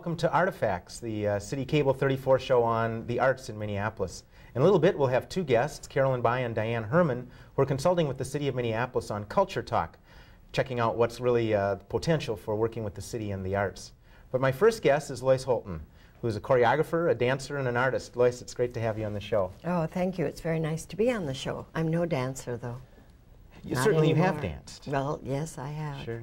welcome to Artifacts, the uh, City Cable 34 show on the arts in Minneapolis. In a little bit, we'll have two guests, Carolyn Bye and Diane Herman, who are consulting with the City of Minneapolis on Culture Talk, checking out what's really uh, potential for working with the city and the arts. But my first guest is Loyce Houlton, who's a choreographer, a dancer, and an artist. Loyce, it's great to have you on the show. Oh, thank you. It's very nice to be on the show. I'm no dancer, though. You, certainly you have danced. Well, yes, I have. Sure.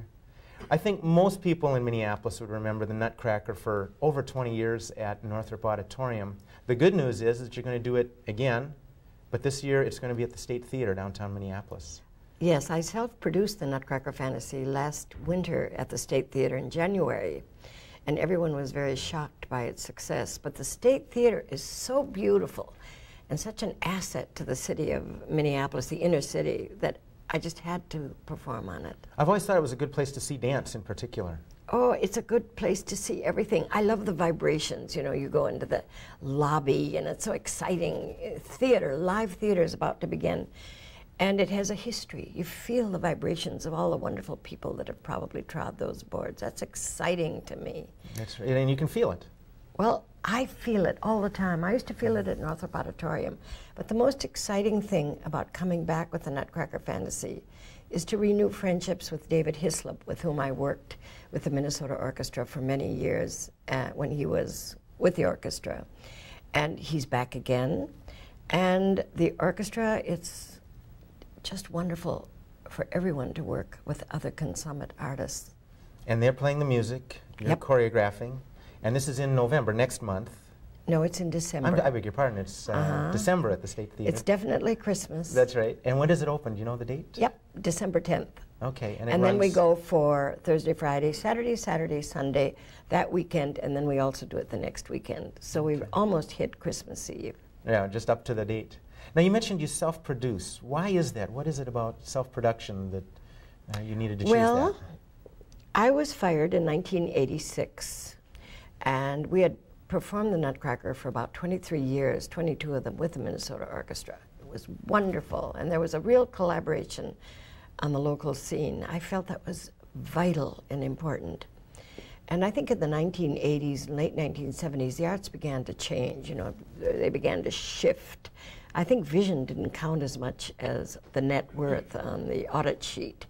I think most people in Minneapolis would remember the Nutcracker for over 20 years at Northrop Auditorium. The good news is that you're going to do it again, but this year it's going to be at the State Theater downtown Minneapolis. Yes, I self-produced the Nutcracker Fantasy last winter at the State Theater in January, and everyone was very shocked by its success. But the State Theater is so beautiful and such an asset to the city of Minneapolis, the inner city, that I just had to perform on it. I've always thought it was a good place to see dance in particular. Oh, it's a good place to see everything. I love the vibrations. You know, you go into the lobby and it's so exciting. Theater, live theater is about to begin. And it has a history. You feel the vibrations of all the wonderful people that have probably trod those boards. That's exciting to me. That's right. And you can feel it. Well, I feel it all the time. I used to feel it at Northrop Auditorium. But the most exciting thing about coming back with the Nutcracker Fantasy is to renew friendships with David Hislop, with whom I worked with the Minnesota Orchestra for many years uh, when he was with the orchestra. And he's back again. And the orchestra, it's just wonderful for everyone to work with other consummate artists. And they're playing the music, you're Yep. choreographing, and this is in November, next month. No, it's in December. I'm, I beg your pardon, it's uh, Uh-huh. December at the State Theater. it's definitely Christmas. That's right. And when does it open? Do you know the date? Yep, December 10th. Okay. And, And then we go for Thursday, Friday, Saturday, Saturday, Sunday, that weekend, and then we also do it the next weekend. So we've almost hit Christmas Eve. Yeah, just up to the date. Now you mentioned you self-produce. Why is that? What is it about self-production that uh, you needed to choose Well, that? I was fired in 1986, and we had performed the Nutcracker for about 23 years, 22 of them with the Minnesota Orchestra. It was wonderful, and there was a real collaboration on the local scene. I felt that was vital and important. And I think in the 1980s and late 1970s, the arts began to change. You know, they began to shift. I think vision didn't count as much as the net worth on the audit sheet.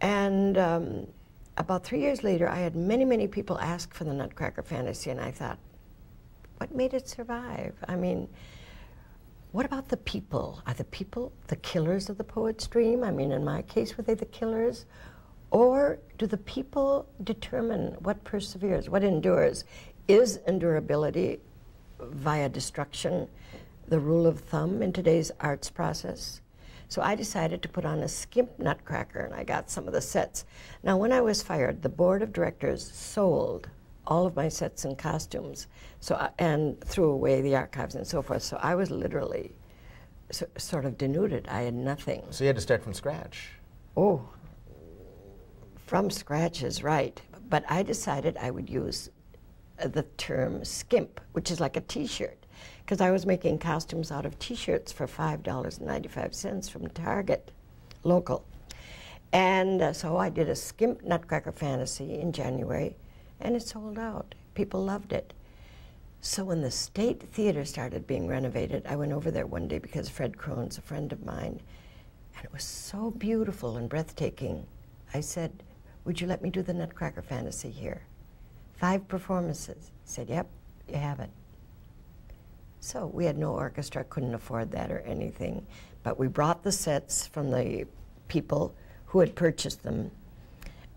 And um, about three years later, I had many, many people ask for the Nutcracker Fantasy, and I thought, what made it survive? I mean, what about the people? Are the people the killers of the poet's dream? I mean, in my case, were they the killers? Or do the people determine what perseveres, what endures? Is endurability via destruction the rule of thumb in today's arts process? So I decided to put on a skimp nutcracker, and I got some of the sets. Now, when I was fired, the board of directors sold all of my sets and costumes, so I, and threw away the archives and so forth. So I was literally so, sort of denuded. I had nothing. So you had to start from scratch. Oh, from scratch is right. But I decided I would use the term skimp, which is like a T-shirt, because I was making costumes out of T-shirts for five dollars and ninety-five cents from Target, local. And uh, so I did a skimp Nutcracker Fantasy in January, and it sold out. People loved it. So when the State Theater started being renovated, I went over there one day because Fred Crone's a friend of mine, and it was so beautiful and breathtaking. I said, would you let me do the Nutcracker Fantasy here? Five performances. He said, yep, you have it. So we had no orchestra, couldn't afford that or anything, but we brought the sets from the people who had purchased them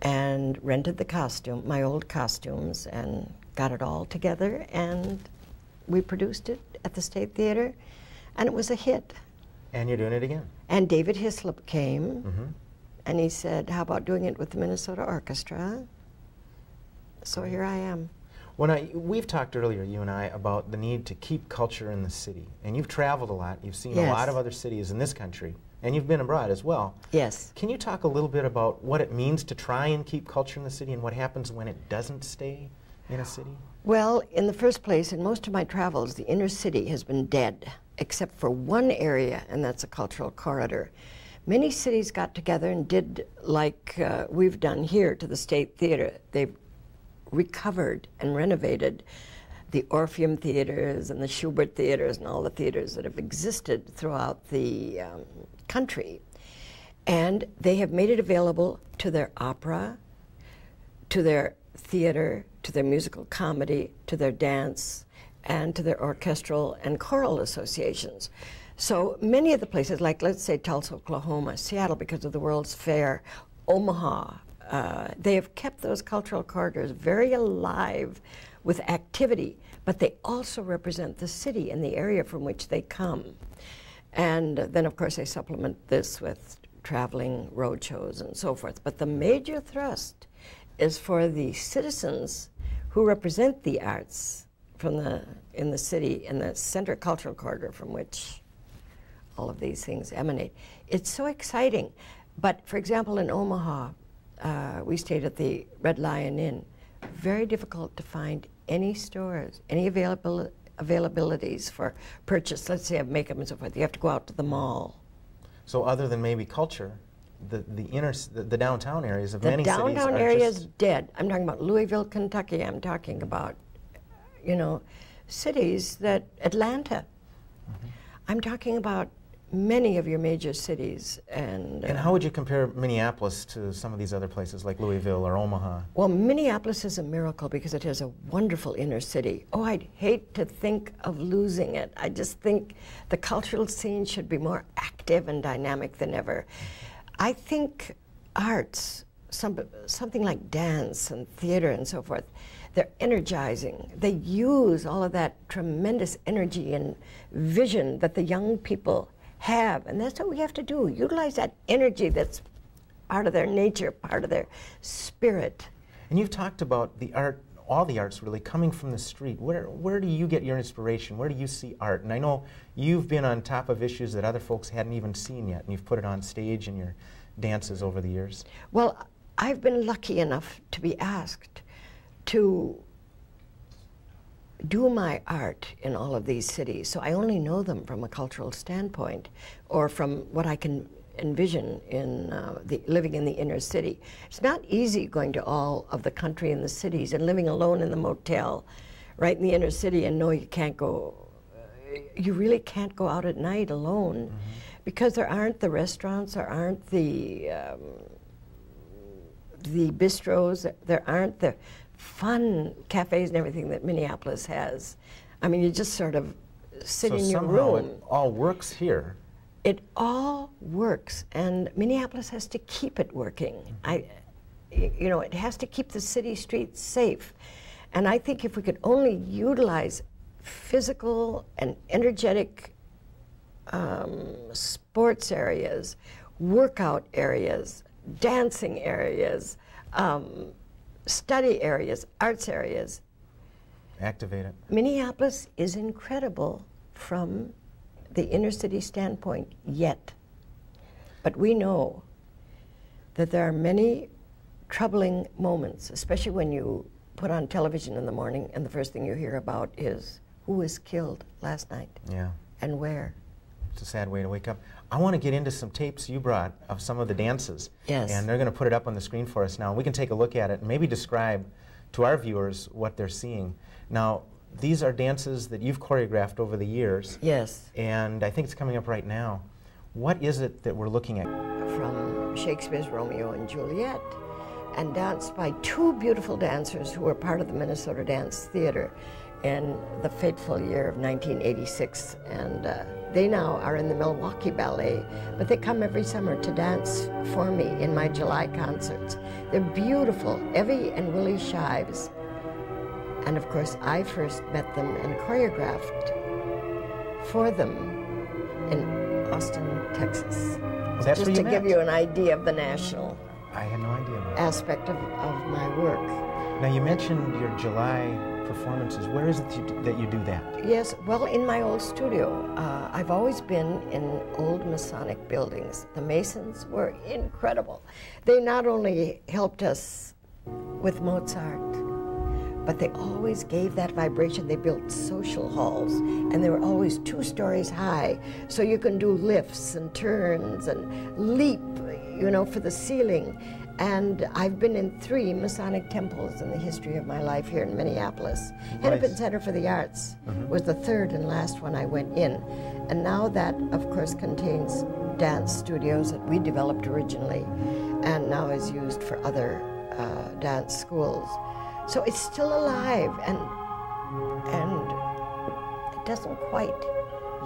and rented the costume, my old costumes, and got it all together, and we produced it at the State Theater, and it was a hit. And you're doing it again. And David Hislop came, Mm-hmm. and he said, How about doing it with the Minnesota Orchestra? So here I am. When I, we've talked earlier, you and I, about the need to keep culture in the city. And you've traveled a lot. You've seen a lot of other cities in this country. And you've been abroad as well. Yes. Can you talk a little bit about what it means to try and keep culture in the city and what happens when it doesn't stay in a city? Well, in the first place, in most of my travels, the inner city has been dead, except for one area, and that's a cultural corridor. Many cities got together and did like uh, we've done here to the State Theater. They've recovered and renovated the Orpheum theaters and the Shubert theaters and all the theaters that have existed throughout the um, country. And they have made it available to their opera, to their theater, to their musical comedy, to their dance, and to their orchestral and choral associations. So many of the places, like let's say Tulsa, Oklahoma, Seattle, because of the World's Fair, Omaha, uh, they have kept those cultural corridors very alive with activity, but they also represent the city and the area from which they come. And then, of course, they supplement this with traveling road shows and so forth. But the major thrust is for the citizens who represent the arts from the in the city in the center cultural corridor from which all of these things emanate. It's so exciting. But for example, in Omaha, uh, we stayed at the Red Lion Inn. Very difficult to find any stores, any available availabilities for purchase. Let's say of makeup and so forth. You have to go out to the mall. So other than maybe culture, the, the inner, the, the downtown areas of the many cities The downtown are area is dead. I'm talking about Louisville, Kentucky. I'm talking about, you know, cities that, Atlanta. Mm-hmm. I'm talking about many of your major cities. And, And uh, how would you compare Minneapolis to some of these other places like Louisville or Omaha? Well, Minneapolis is a miracle because it has a wonderful inner city. Oh, I'd hate to think of losing it. I just think the cultural scene should be more active and dynamic than ever. I think arts, some, something like dance and theater and so forth, they're energizing. They use all of that tremendous energy and vision that the young people have. And that's what we have to do utilize that energy that's part of their nature, part of their spirit. And you've talked about the art, all the arts really coming from the street. Where, where do you get your inspiration? Where do you see art? And I know you've been on top of issues that other folks hadn't even seen yet, and you've put it on stage in your dances over the years. Well, I've been lucky enough to be asked to do my art in all of these cities. So I only know them from a cultural standpoint or from what I can envision in uh, the, living in the inner city. It's not easy going to all of the country and the cities and living alone in the motel right in the inner city and know you can't go, uh, you really can't go out at night alone mm -hmm. because there aren't the restaurants, there aren't the, um, the bistros, there aren't the fun cafes and everything that Minneapolis has. I mean, you just sort of sit so in your room. it all works here. It all works, and Minneapolis has to keep it working. Mm-hmm. I, you know, it has to keep the city streets safe. And I think if we could only utilize physical and energetic um, sports areas, workout areas, dancing areas, um, study areas, arts areas. Activate it. Minneapolis is incredible from the inner city standpoint yet. But we know that there are many troubling moments, especially when you put on television in the morning and the first thing you hear about is who was killed last night Yeah. and where. It's a sad way to wake up. I want to get into some tapes you brought of some of the dances. Yes. And they're going to put it up on the screen for us now. We can take a look at it and maybe describe to our viewers what they're seeing. Now, these are dances that you've choreographed over the years. Yes. And I think it's coming up right now. What is it that we're looking at? From Shakespeare's Romeo and Juliet, and danced by two beautiful dancers who were part of the Minnesota Dance Theater in the fateful year of 1986. And uh, they now are in the Milwaukee Ballet, but they come every summer to dance for me in my July concerts. They're beautiful, Evie and Willie Shives. And of course, I first met them and choreographed for them in Austin, Texas. Well, that's Just to give you an idea of the national I had no idea aspect of, of my work. Now, you mentioned your July performances. Where is it that you do, that? Yes, well, in my old studio. Uh, I've always been in old Masonic buildings. The Masons were incredible. They not only helped us with Mozart, but they always gave that vibration. They built social halls, and they were always two stories high, so you can do lifts and turns and leap, you know, for the ceiling. And I've been in three Masonic temples in the history of my life here in Minneapolis. Nice. Hennepin Center for the Arts was the third and last one I went in. And now that, of course, contains dance studios that we developed originally and now is used for other uh, dance schools. So it's still alive and, and it doesn't quite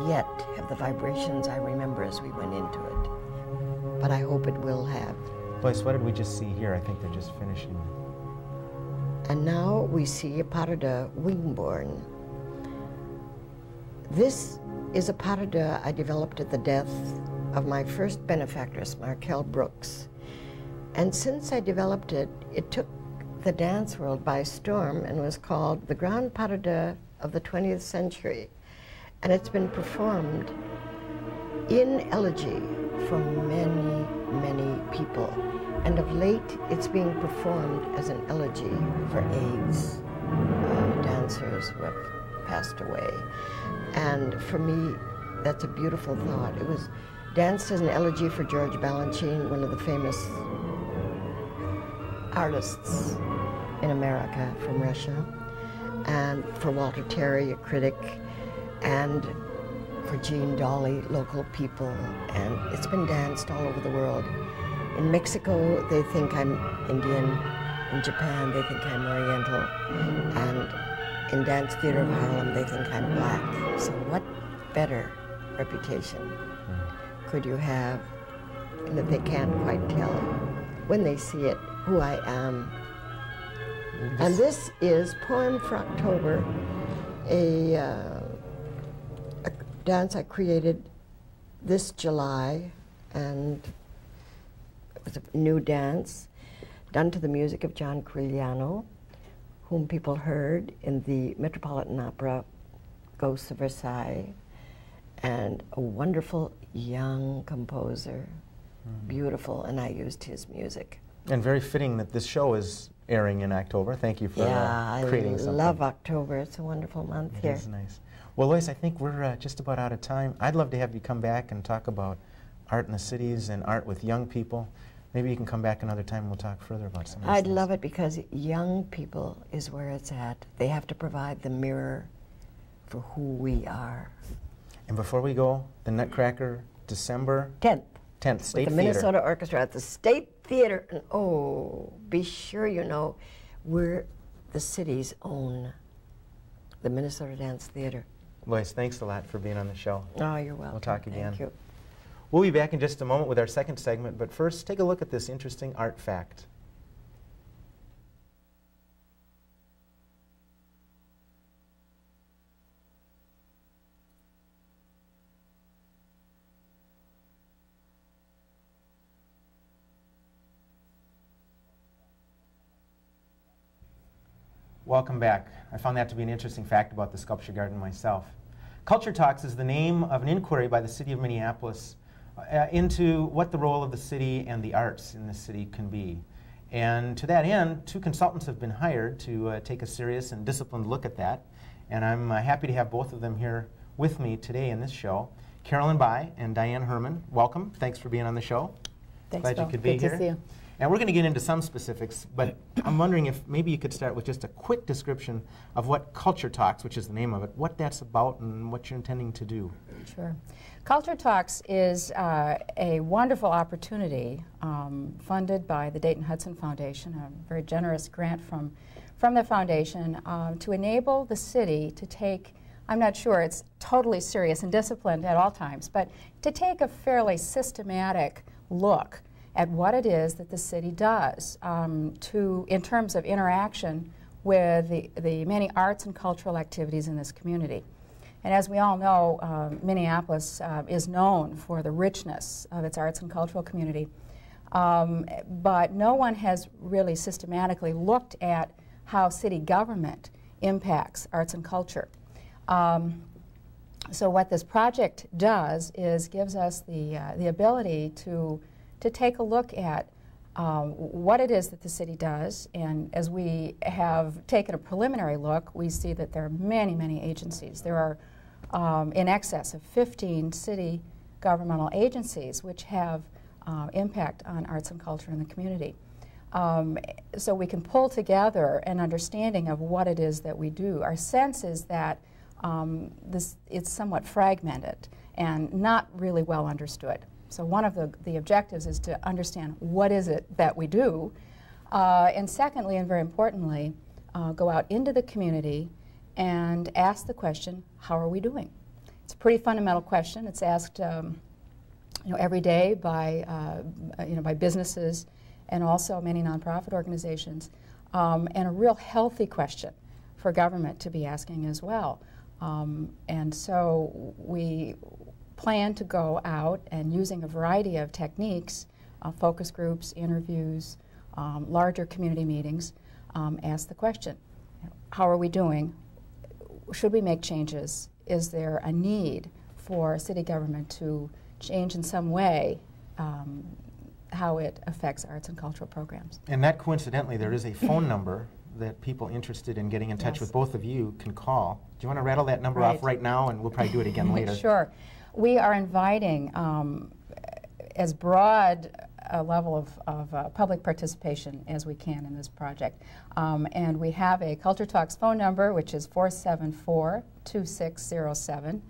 yet have the vibrations I remember as we went into it. But I hope it will have. Loyce, what did we just see here? I think they're just finishing. And now we see a pas de wingborn. This is a pas de I developed at the death of my first benefactress, Markel Brooks. And since I developed it, it took the dance world by storm and was called the Grand Pas de of the 20th century. And it's been performed in elegy for many, many people. And of late, it's being performed as an elegy for AIDS uh, dancers who have passed away. And for me, that's a beautiful thought. It was danced as an elegy for George Balanchine, one of the famous artists in America from Russia, and for Walter Terry, a critic, and for Jean Dolly, local people, and it's been danced all over the world. In Mexico, they think I'm Indian. In Japan, they think I'm Oriental. And in Dance Theater of Harlem, they think I'm black. So what better reputation could you have that they can't quite tell when they see it who I am? And this is Poem for October, a, uh, a dance I created this July, and was a new dance done to the music of John Corigliano, whom people heard in the Metropolitan Opera Ghosts of Versailles, and a wonderful young composer, beautiful, and I used his music. And very fitting that this show is airing in October. Thank you for uh, yeah, creating I something. love October. It's a wonderful month It It's nice. Well, Loyce, I think we're uh, just about out of time. I'd love to have you come back and talk about art in the cities and art with young people. Maybe you can come back another time and we'll talk further about some of I'd things. love it because young people is where it's at. They have to provide the mirror for who we are. And before we go, the Nutcracker, December 10th, 10th, State the Theater. Minnesota Orchestra at the State Theater. And oh, be sure you know we're the city's own, the Minnesota Dance Theater. Loyce, thanks a lot for being on the show. Oh, you're welcome. We'll talk again. Thank you. We'll be back in just a moment with our second segment, but first, take a look at this interesting art fact. Welcome back. I found that to be an interesting fact about the Sculpture Garden myself. Culture Talks is the name of an inquiry by the City of Minneapolis uh, into what the role of the city and the arts in the city can be. And to that end, two consultants have been hired to uh, take a serious and disciplined look at that. And I'm uh, happy to have both of them here with me today in this show. Carolyn Bye and Diane Herman, welcome. Thanks for being on the show. Thanks, Glad Bill. you could be Good here. to see you. And we're going to get into some specifics, but I'm wondering if maybe you could start with just a quick description of what Culture Talks, which is the name of it, what that's about and what you're intending to do. Sure. Culture Talks is uh, a wonderful opportunity um, funded by the Dayton Hudson Foundation, a very generous grant from, from the foundation, um, to enable the city to take, I'm not sure it's totally serious and disciplined at all times, but to take a fairly systematic look at what it is that the city does um, to, in terms of interaction with the, the many arts and cultural activities in this community. And as we all know, um, Minneapolis uh, is known for the richness of its arts and cultural community. Um, but no one has really systematically looked at how city government impacts arts and culture. Um, so what this project does is gives us the, uh, the ability to, to take a look at um, what it is that the city does. And as we have taken a preliminary look, we see that there are many, many agencies. There are um, in excess of 15 city governmental agencies which have uh, impact on arts and culture in the community. Um, so we can pull together an understanding of what it is that we do. Our sense is that um, this, it's somewhat fragmented and not really well understood. So one of the, the objectives is to understand what is it that we do, uh, and secondly, and very importantly, uh, go out into the community and ask the question, how are we doing? It's a pretty fundamental question. It's asked um, you know, every day by, uh, you know, by businesses and also many nonprofit organizations, um, and a real healthy question for government to be asking as well. Um, and so we plan to go out and using a variety of techniques, uh, focus groups, interviews, um, larger community meetings, um, ask the question, how are we doing? Should we make changes? Is there a need for city government to change in some way um, how it affects arts and cultural programs. And that coincidentally, there is a phone number that people interested in getting in touch Yes. with both of you can call. Do you want to rattle that number Right. off right now, and we'll probably do it again later? Sure. We are inviting um, as broad a level of, of uh, public participation as we can in this project. Um, and we have a Culture Talks phone number, which is 474 2607.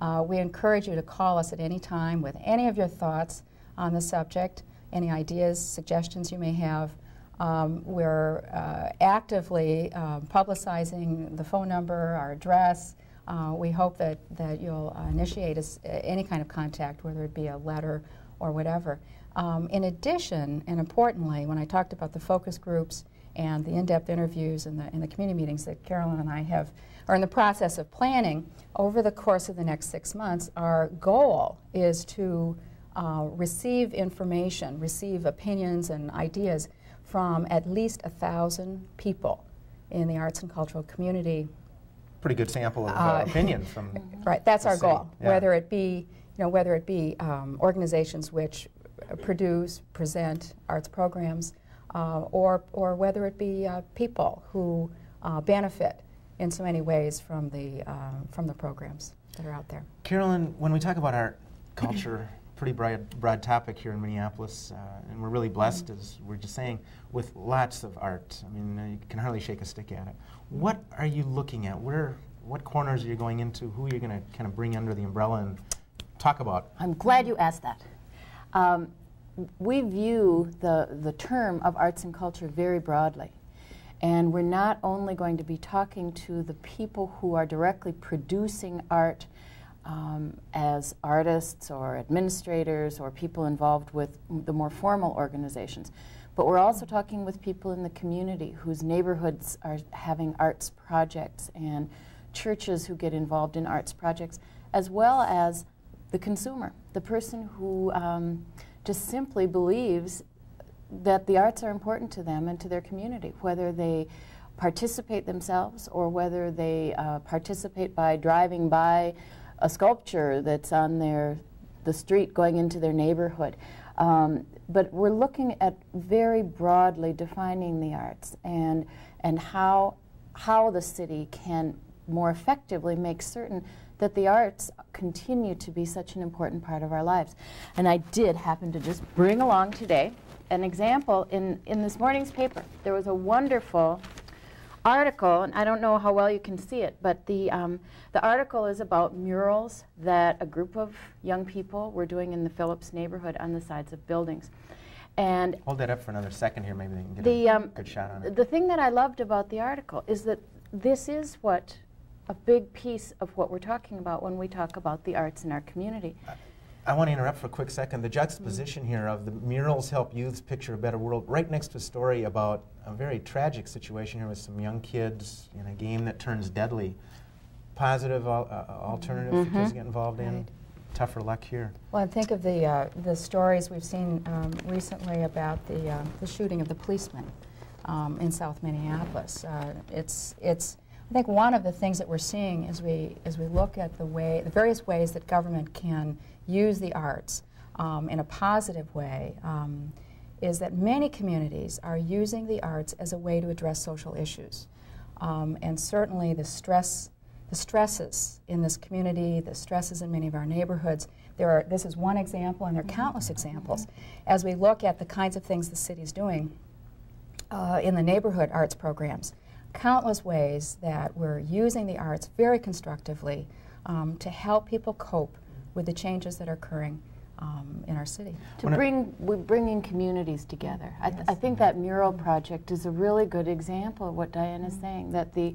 Uh, we encourage you to call us at any time with any of your thoughts on the subject, any ideas, suggestions you may have. Um, we're uh, actively um, publicizing the phone number, our address. Uh, we hope that, that you'll uh, initiate uh, any kind of contact, whether it be a letter or whatever. Um, in addition, and importantly, when I talked about the focus groups and the in-depth interviews and the, and the community meetings that Carolyn and I have are in the process of planning over the course of the next six months, our goal is to uh, receive information, receive opinions and ideas from at least a thousand people in the arts and cultural community. Pretty good sample of uh, Uh, opinion from. Right, that's our city, goal. yeah. Whether it be, you know, whether it be um, organizations which uh, produce, present arts programs, uh, or or whether it be uh, people who uh, benefit in so many ways from the from the programs that are out there. Carolyn, when we talk about art, culture, pretty broad, broad topic here in Minneapolis, uh, and we're really blessed, Mm-hmm. as we're just saying, with lots of art. I mean, uh, you can hardly shake a stick at it. What are you looking at? Where, what corners are you going into? Who are you going to kind of bring under the umbrella and talk about? I'm glad you asked that. Um, we view the, the term of arts and culture very broadly. And we're not only going to be talking to the people who are directly producing art um, as artists or administrators or people involved with the more formal organizations, but we're also talking with people in the community whose neighborhoods are having arts projects and churches who get involved in arts projects, as well as the consumer, the person who um, just simply believes that the arts are important to them and to their community, whether they participate themselves or whether they uh, participate by driving by a sculpture that's on their the street going into their neighborhood. Um, but we're looking at very broadly defining the arts and and how how the city can more effectively make certain that the arts continue to be such an important part of our lives. And I did happen to just bring along today an example in, in this morning's paper. There was a wonderful article, and I don't know how well you can see it, but the, um, the article is about murals that a group of young people were doing in the Phillips neighborhood on the sides of buildings. And Hold that up for another second here, maybe they can get the, a um, good shot on it. the thing that I loved about the article is that this is what a big piece of what we're talking about when we talk about the arts in our community. I want to interrupt for a quick second. The juxtaposition here of the murals help youths picture a better world, right next to a story about a very tragic situation here with some young kids in a game that turns deadly. Positive al- uh, alternative for kids to get involved in. Tougher luck here. Well, and think of the, uh, the stories we've seen um, recently about the, uh, the shooting of the policeman um, in South Minneapolis. Uh, it's, it's, I think one of the things that we're seeing as we, as we look at the way, the various ways that government can use the arts um, in a positive way um, is that many communities are using the arts as a way to address social issues. Um, and certainly the stress the stresses in this community, the stresses in many of our neighborhoods. There are, this is one example, and there are countless examples. As we look at the kinds of things the city is doing uh, in the neighborhood arts programs, countless ways that we're using the arts very constructively um, to help people cope with the changes that are occurring um, in our city. To bring, we're bringing communities together. I, th I, think that mural project is a really good example of what Diane is saying, that the,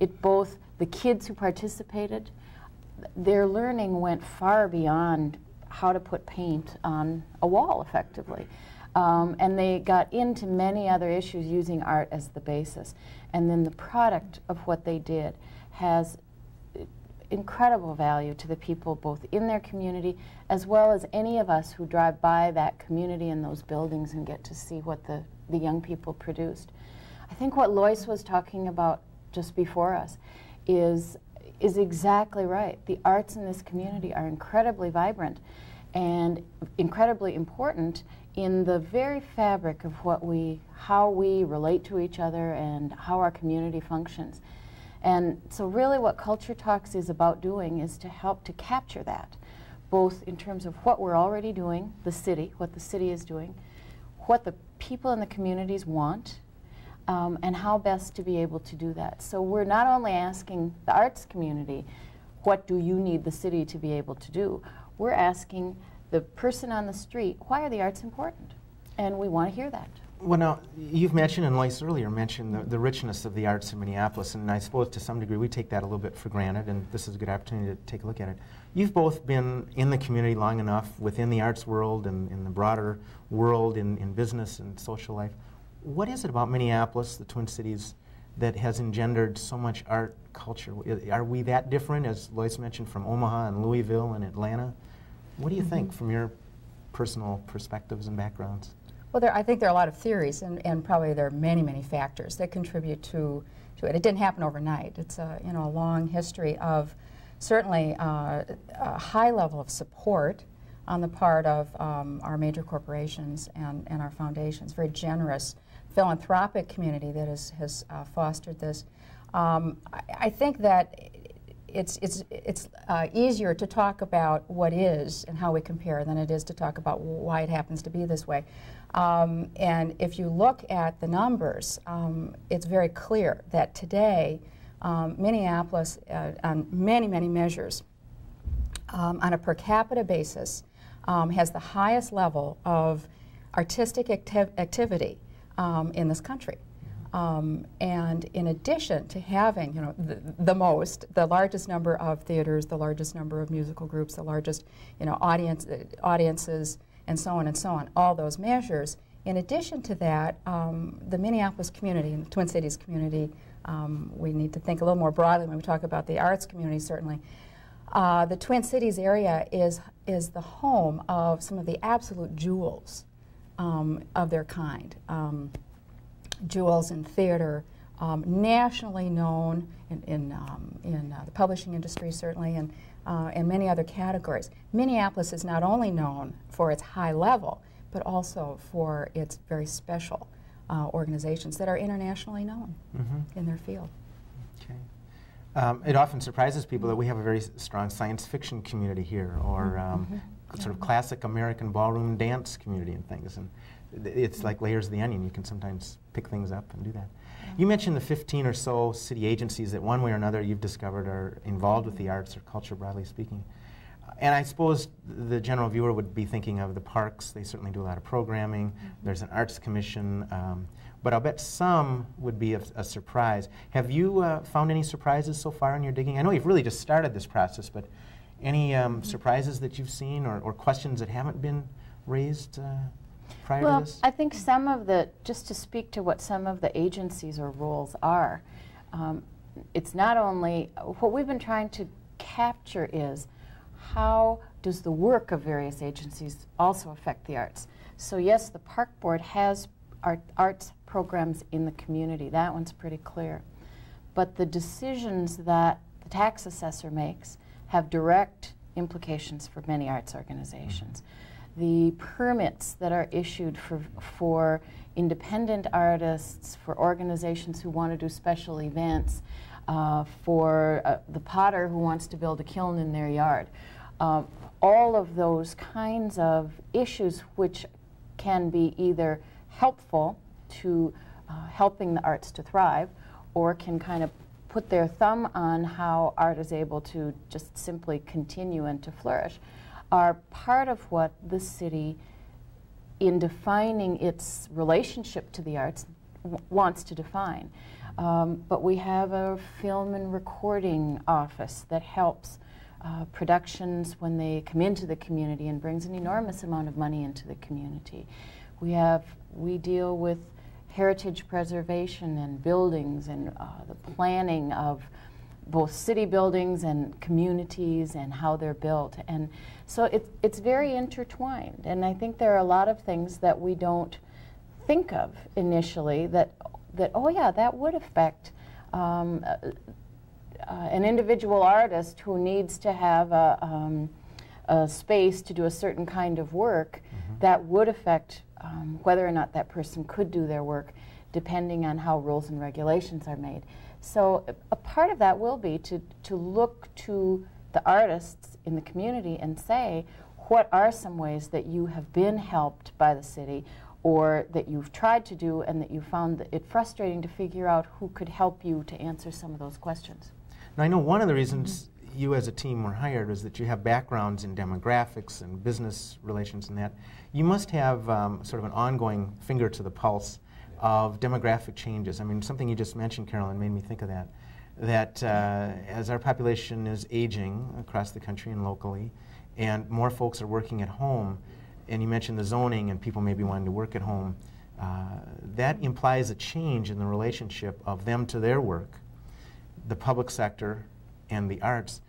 it both, the kids who participated, their learning went far beyond how to put paint on a wall effectively. Um, and they got into many other issues using art as the basis. And then the product of what they did has incredible value to the people both in their community as well as any of us who drive by that community and those buildings and get to see what the, the young people produced. I think what Loyce was talking about just before us is, is exactly right. The arts in this community are incredibly vibrant and incredibly important in the very fabric of what we, how we relate to each other and how our community functions. And so really what Culture Talks is about doing is to help to capture that, both in terms of what we're already doing, the city, what the city is doing, what the people in the communities want, um, and how best to be able to do that. So we're not only asking the arts community, what do you need the city to be able to do? We're asking the person on the street, why are the arts important? And we want to hear that. Well, now, you've mentioned, and Loyce earlier mentioned, the, the, richness of the arts in Minneapolis, and I suppose to some degree we take that a little bit for granted, and this is a good opportunity to take a look at it. You've both been in the community long enough, within the arts world and in the broader world, in, in business and social life. What is it about Minneapolis, the Twin Cities, that has engendered so much art culture? Are we that different, as Loyce mentioned, from Omaha and Louisville and Atlanta? What do you mm -hmm. think from your personal perspectives and backgrounds? Well, there, I think there are a lot of theories, and, and probably there are many, many factors that contribute to, to it. It didn't happen overnight. It's a, you know, a long history of certainly uh, a high level of support on the part of um, our major corporations and, and our foundations, very generous philanthropic community that has, has uh, fostered this. Um, I, I, think that it's, it's, it's uh, easier to talk about what is and how we compare than it is to talk about why it happens to be this way. Um, and if you look at the numbers, um, it's very clear that today, um, Minneapolis, uh, on many, many measures, um, on a per capita basis, um, has the highest level of artistic acti activity um, in this country. And in addition to having, you know, the, the, most, the largest number of theaters, the largest number of musical groups, the largest, you know, audience, uh, audiences, and so on and so on, all those measures. In addition to that, um, the Minneapolis community and the Twin Cities community, um, we need to think a little more broadly when we talk about the arts community, certainly. Uh, the Twin Cities area is, is the home of some of the absolute jewels um, of their kind. Um, jewels in theater, um, nationally known in, in, um, in uh, the publishing industry, certainly, and, uh, and many other categories. Minneapolis is not only known for its high level, but also for its very special uh, organizations that are internationally known mm -hmm. in their field. Okay. Um, it often surprises people that we have a very strong science fiction community here, or mm -hmm. sort of classic American ballroom dance community and things. And it's like layers of the onion. You can sometimes pick things up and do that. You mentioned the 15 or so city agencies that one way or another you've discovered are involved with the arts or culture, broadly speaking. And I suppose the general viewer would be thinking of the parks. They certainly do a lot of programming. Mm -hmm. There's an arts commission. Um, but I'll bet some would be a, a surprise. Have you uh, found any surprises so far in your digging? I know you've really just started this process, but any um, mm -hmm. surprises that you've seen or, or questions that haven't been raised? Uh, prior well, to this? I think some of the, just to speak to what some of the agencies or roles are, um, it's not only, what we've been trying to capture is how does the work of various agencies also affect the arts? So yes, the Park Board has art, arts programs in the community. That one's pretty clear. But the decisions that the tax assessor makes have direct implications for many arts organizations. Mm -hmm the permits that are issued for, for independent artists, for organizations who want to do special events, uh, for uh, the potter who wants to build a kiln in their yard. Um, all of those kinds of issues which can be either helpful to uh, helping the arts to thrive or can kind of put their thumb on how art is able to just simply continue and to flourish are part of what the city, in defining its relationship to the arts, wants to define. Um, but we have a film and recording office that helps uh, productions when they come into the community and brings an enormous amount of money into the community. We have, we deal with heritage preservation and buildings and uh, the planning of both city buildings and communities and how they're built. And so it, it's very intertwined. And I think there are a lot of things that we don't think of initially that, that oh yeah, that would affect um, uh, uh, an individual artist who needs to have a, um, a, space to do a certain kind of work mm -hmm. that would affect um, whether or not that person could do their work depending on how rules and regulations are made. So a part of that will be to, to look to the artists in the community and say, what are some ways that you have been helped by the city or that you've tried to do and that you found it frustrating to figure out who could help you to answer some of those questions? Now, I know one of the reasons mm -hmm. you as a team were hired is that you have backgrounds in demographics and business relations and that. You must have um, sort of an ongoing finger to the pulse of demographic changes. I mean, something you just mentioned, Carolyn, made me think of that. That uh, as our population is aging across the country and locally, and more folks are working at home, and you mentioned the zoning and people maybe wanting to work at home, uh, that implies a change in the relationship of them to their work, the public sector, and the arts.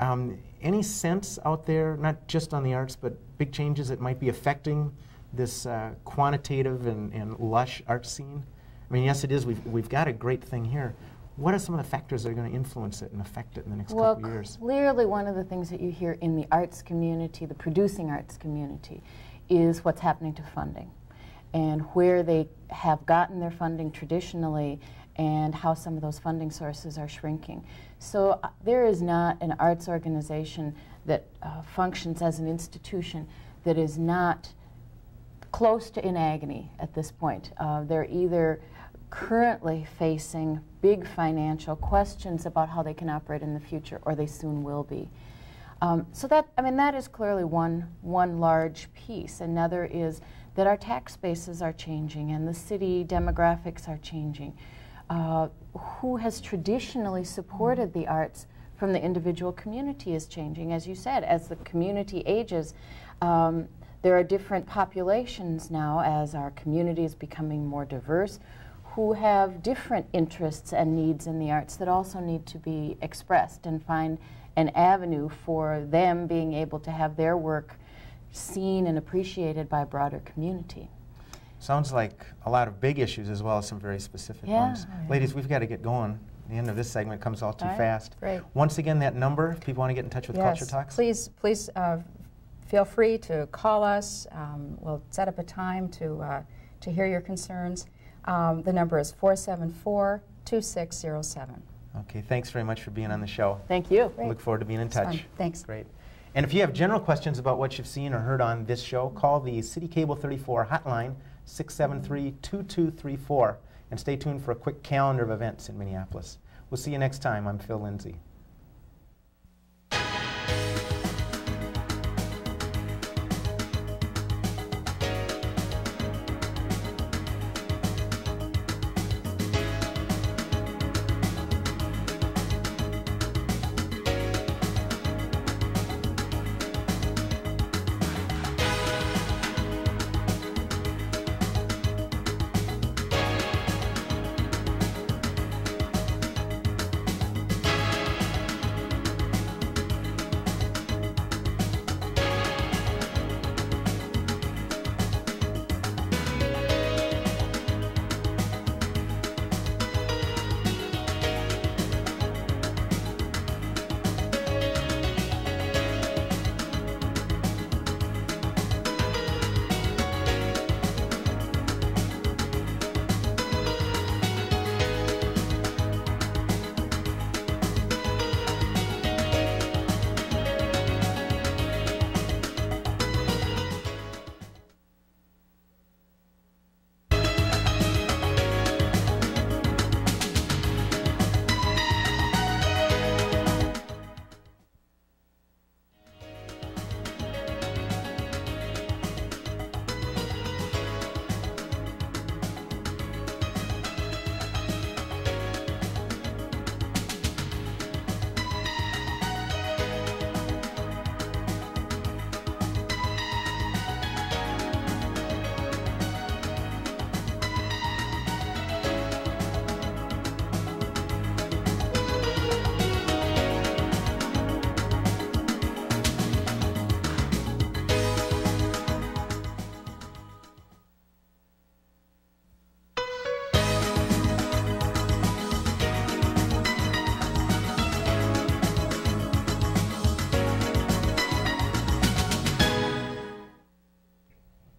Um, any sense out there, not just on the arts, but big changes that might be affecting this uh, quantitative and, and lush art scene? I mean, yes, it is. We've, we've got a great thing here. What are some of the factors that are going to influence it and affect it in the next well, couple of years? Well, clearly, one of the things that you hear in the arts community, the producing arts community, is what's happening to funding and where they have gotten their funding traditionally and how some of those funding sources are shrinking. So uh, there is not an arts organization that uh, functions as an institution that is not close to in agony at this point. Uh, they're either currently facing big financial questions about how they can operate in the future, or they soon will be. Um, so that, I mean, that is clearly one, one large piece. Another is that our tax bases are changing and the city demographics are changing. Uh, who has traditionally supported the arts from the individual community is changing. As you said, as the community ages, um, there are different populations now as our community is becoming more diverse who have different interests and needs in the arts that also need to be expressed and find an avenue for them being able to have their work seen and appreciated by a broader community. Sounds like a lot of big issues as well as some very specific yeah. ones. Ladies, we've got to get going. The end of this segment comes all too all right. fast. Great. Once again, that number, if people want to get in touch with yes. Culture Talks. Please, please uh, feel free to call us. Um, we'll set up a time to, uh, to hear your concerns. Um, the number is 474 2607. Okay, thanks very much for being on the show. Thank you. Great. Look forward to being in touch. Thanks. Great. And if you have general questions about what you've seen or heard on this show, call the City Cable 34 hotline 673 2234 and stay tuned for a quick calendar of events in Minneapolis. We'll see you next time. I'm Phill Lindsay.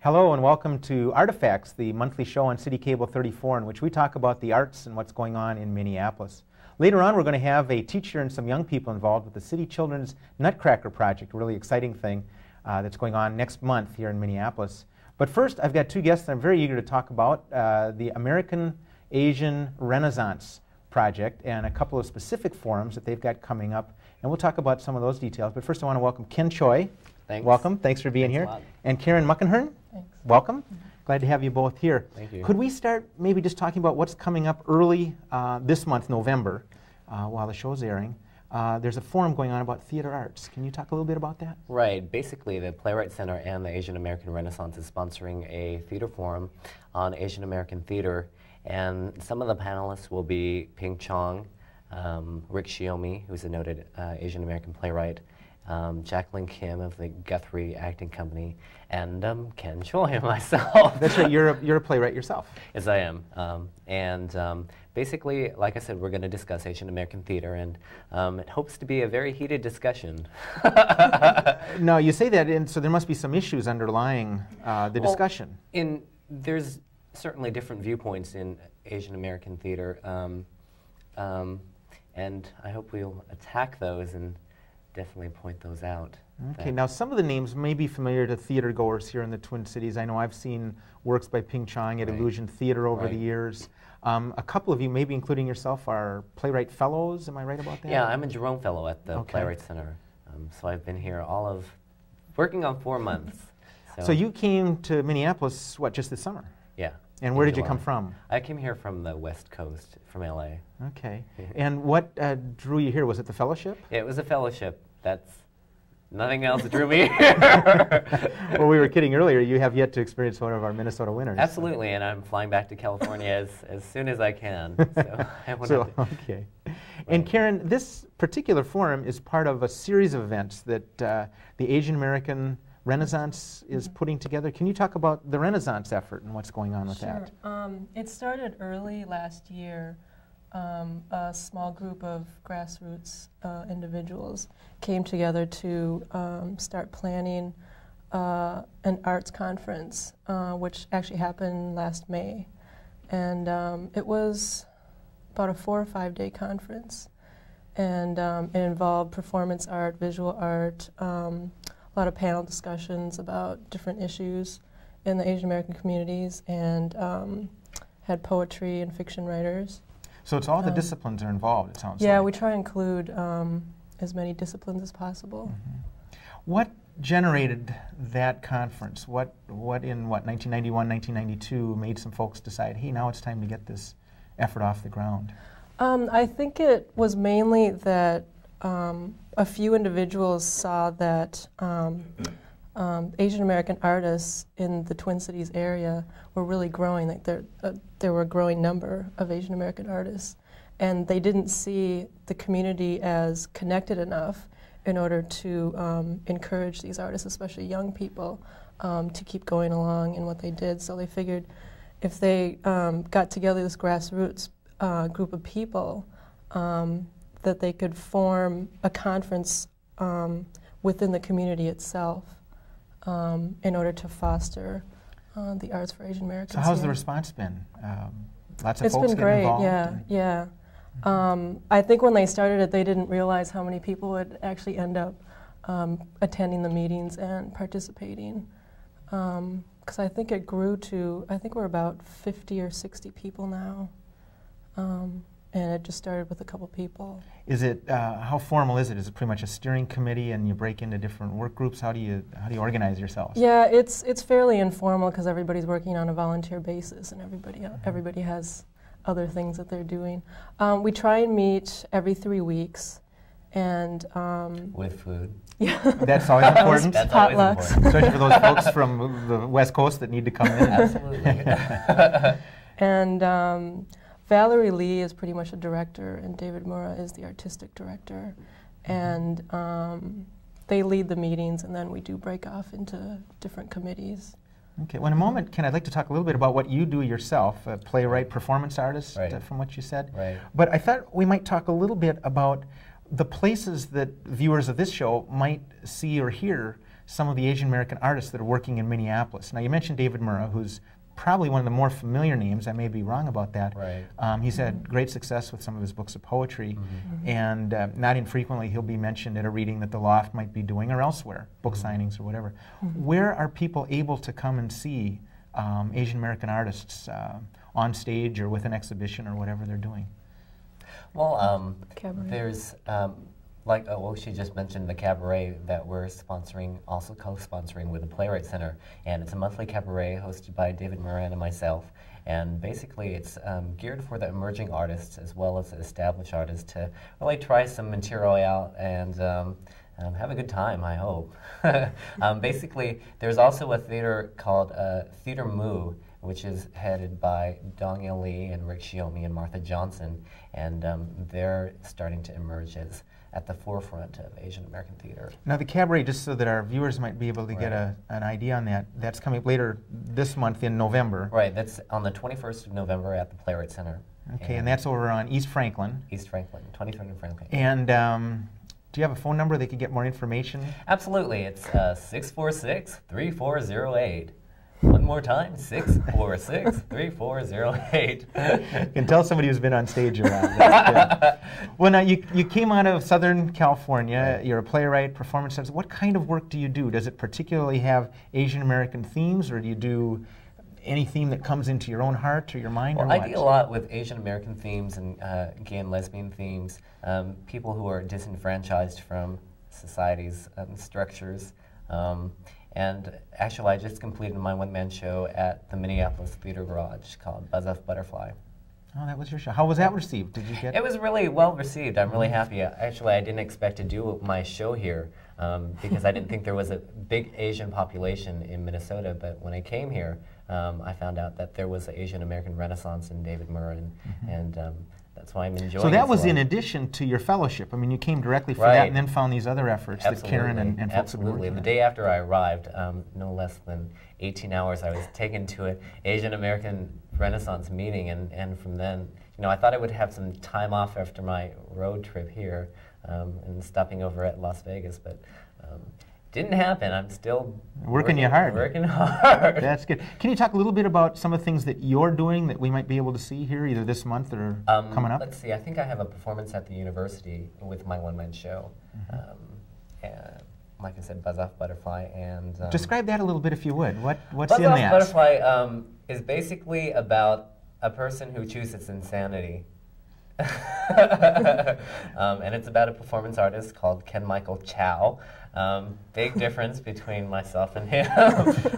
Hello and welcome to Artifacts, the monthly show on City Cable 34 in which we talk about the arts and what's going on in Minneapolis. Later on, we're going to have a teacher and some young people involved with the City Children's Nutcracker Project, a really exciting thing uh, that's going on next month here in Minneapolis. But first, I've got two guests that I'm very eager to talk about uh, the American Asian Renaissance Project and a couple of specific forums that they've got coming up. And we'll talk about some of those details. But first, I want to welcome Ken Choy. Thanks. Welcome. Thanks for being Thanks here. And Karen Muckenhern. Thanks. Welcome. Glad to have you both here. Thank you. Could we start maybe just talking about what's coming up early uh, this month, November, uh, while the show's airing? Uh, there's a forum going on about theater arts. Can you talk a little bit about that? Right. Basically, the Playwright Center and the Asian American Renaissance is sponsoring a theater forum on Asian American theater. And some of the panelists will be Ping Chong, um, Rick Shiomi, who's a noted uh, Asian American playwright, um, Jacqueline Kim of the Guthrie Acting Company, and um, Ken Choy myself. That's right. You're a, you're a playwright yourself. Yes, I am. Um, and um, basically, like I said, we're going to discuss Asian American theater, and um, it hopes to be a very heated discussion. No, you say that, and so there must be some issues underlying uh, the Well, discussion. In there's certainly different viewpoints in Asian American theater, um, um, and I hope we'll attack those and definitely point those out. Okay, now some of the names may be familiar to theater goers here in the Twin Cities. I know I've seen works by Ping Chong at Right. Illusion Theater over the years. Um, a couple of you, maybe including yourself, are playwright fellows. Am I right about that? yeah, I'm a Jerome Fellow at the Okay. Playwright Center, um, so I've been here all of working on four months. So you came to Minneapolis, what, just this summer? yeah. And where did you come from? I came here from the West Coast, from LA. Okay. And what uh, drew you here? Was it the fellowship? Yeah, it was a fellowship. That's nothing else drew me here. well, we were kidding earlier. You have yet to experience one of our Minnesota winters. Absolutely, and I'm flying back to California as, as soon as I can. So I won't So, have to- okay. And Karen, this particular forum is part of a series of events that uh, the Asian American Renaissance is putting together. Can you talk about the Renaissance effort and what's going on with that? Sure. Um, it started early last year. Um, a small group of grassroots uh, individuals came together to um, start planning uh, an arts conference, uh, which actually happened last May. And um, it was about a four or five day conference. And um, it involved performance art, visual art, um, a lot of panel discussions about different issues in the Asian American communities, and um, had poetry and fiction writers. So it's all the Um, disciplines are involved, it sounds like yeah, like. we try and include um, as many disciplines as possible. What generated that conference? What, what in what, 1991, 1992 made some folks decide, hey, now it's time to get this effort off the ground? Um, I think it was mainly that um, a few individuals saw that um, Asian American artists in the Twin Cities area were really growing. Like there, uh, there were a growing number of Asian American artists, and they didn't see the community as connected enough in order to um, encourage these artists, especially young people, um, to keep going along in what they did. So they figured if they um, got together this grassroots uh, group of people, um, that they could form a conference um, within the community itself um, in order to foster uh, the arts for Asian Americans. So how's the response been? Um, lots of It's folks been getting great, involved? yeah, yeah. Um, I think when they started it, they didn't realize how many people would actually end up um, attending the meetings and participating. Because I think it grew to, I think we're about 50 or 60 people now. And it just started with a couple people. Is it, uh, how formal is it? Is it pretty much a steering committee and you break into different work groups? How do you, how do you organize yourselves? Yeah, it's it's fairly informal because everybody's working on a volunteer basis, and everybody Mm-hmm. everybody has other things that they're doing. Um, we try and meet every three weeks, and um, with food. yeah, That's always important, That's always Potlucks. important. especially for those folks from the West Coast that need to come in. Absolutely. and um, Valerie Lee is pretty much a director, and David Mura is the artistic director, and um, they lead the meetings, and then we do break off into different committees. Okay, well, in a moment, Ken, I'd like to talk a little bit about what you do yourself, a playwright, performance artist, Right. uh, from what you said. right. But I thought we might talk a little bit about the places that viewers of this show might see or hear some of the Asian American artists that are working in Minneapolis. Now, you mentioned David Mura, who's probably one of the more familiar names. I may be wrong about that. Right. Um, he's had great success with some of his books of poetry, Mm-hmm. and uh, not infrequently he'll be mentioned at a reading that the Loft might be doing or elsewhere, book Mm-hmm. signings or whatever. Where are people able to come and see um, Asian American artists uh, on stage or with an exhibition or whatever they're doing? Well, um, there's um, like well, she just mentioned the cabaret that we're sponsoring, also co-sponsoring with the Playwright Center, and it's a monthly cabaret hosted by David Mura and myself. And basically, it's um, geared for the emerging artists as well as established artists to really try some material out and um, um, have a good time, I hope. um, basically, there's also a theater called uh, Theater Mu, which is headed by Dong Lee and Rick Shiomi and Martha Johnson, and um, they're starting to emerge as at the forefront of Asian American theater. Now, the cabaret, just so that our viewers might be able to get a, an idea on that, that's coming up later this month in November. Right, that's on the 21st of November at the Playwright Center. Okay, and that's over on East Franklin. East Franklin, 23rd and Franklin. And um, do you have a phone number they could get more information? Absolutely, it's uh, 646 3408. One more time, 646 3408. You can tell somebody who's been on stage a while. That's good. well, now you, you came out of Southern California. You're a playwright, performance artist. What kind of work do you do? Does it particularly have Asian American themes, or do you do any theme that comes into your own heart or your mind? Well, or I what? deal a lot with Asian American themes and uh, gay and lesbian themes, um, people who are disenfranchised from society's um, structures. Um, and actually, I just completed my one man show at the Minneapolis Theater Garage called Buzz Off Butterfly. Oh, that was your show. How was that received? Did you get? It was really well received. I'm really happy. Actually, I didn't expect to do my show here um, because I didn't think there was a big Asian population in Minnesota. But when I came here, um, I found out that there was an Asian American Renaissance in David Mura, and, and um, that's why I'm enjoying. so that was in addition to your fellowship. I mean, you came directly for that, and then found these other efforts that Karen and, and folks absolutely. The day after I arrived, um, no less than 18 hours, I was taken to an Asian American Renaissance meeting, and, and from then, you know, I thought I would have some time off after my road trip here um, and stopping over at Las Vegas, but um, didn't happen. I'm still Working you hard. Working hard. That's good. Can you talk a little bit about some of the things that you're doing that we might be able to see here, either this month or Um, coming up? Let's see. I think I have a performance at the university with my one-man show. Mm-hmm. Um, and like I said, Buzz Off Butterfly and um, Describe that a little bit, if you would. What what's Buzz in Off that? Butterfly um, is basically about a person who chooses insanity. um, and it's about a performance artist called Ken Michael Chow. Um, big difference between myself and him.